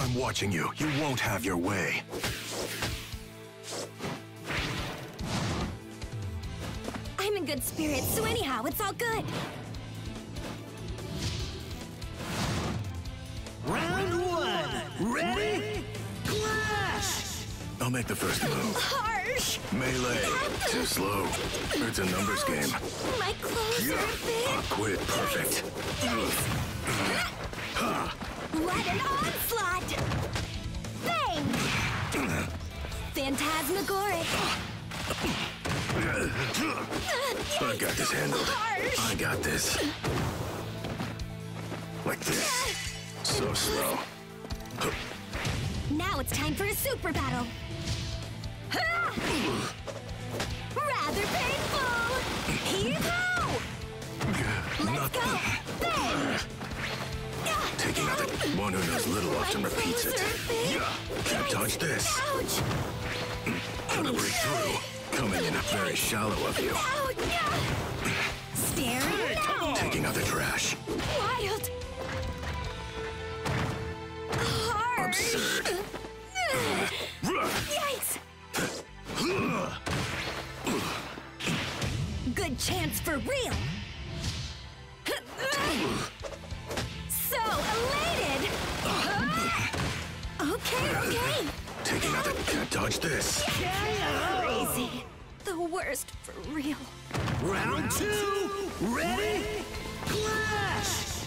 I'm watching you. You won't have your way. I'm in good spirits, so anyhow, it's all good. Round one. Ready? Clash! I'll make the first move. Harsh! Melee. Too slow. It's a numbers game. My clothes are a bit... Ah, quit. Perfect. What an onslaught! Phantasmagoric. I got this handled. I got this. Like this. So slow. Now it's time for a super battle. Rather painful. Here-ho! Not Go! Bang! taking out the one who knows little often repeats it. Yeah, Can't touch this. Ouch! Hmm, Gonna break through. Coming in a very shallow of you. Ouch! Staring now! Taking out the trash. Wild! Harsh! Absurd. Yikes! Good chance for real! Dodge this. Crazy! The worst for real. Round two. Ready? Clash!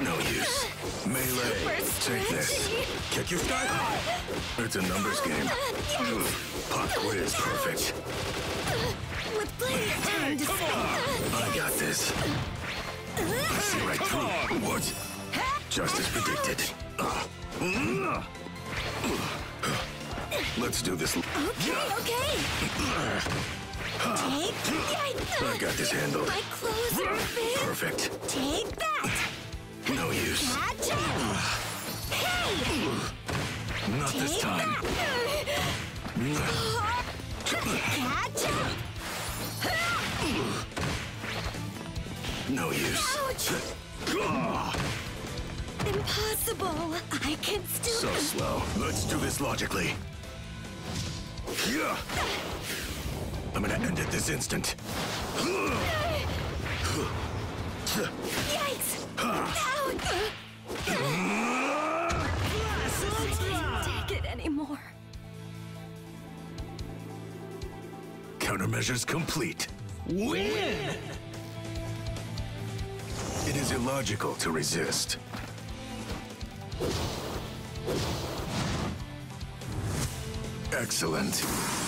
No use. Melee. Take this. Kick your high. It's a numbers game. Pop quiz. Perfect. With plenty of time to spend. I got this. I see right through. What? Just as predicted. Uh, Let's do this. Okay, okay! Take I got this handled. My clothes are fit! Perfect. Take that! No use. Catch! Hey! Not this time. that! Catch it! No use. Ouch! Impossible! I can still... So slow. Let's do this logically. Yeah. I'm gonna end it this instant. Yikes! Ouch! Can't take it anymore. Countermeasures complete. Win! It is illogical to resist. Excellent.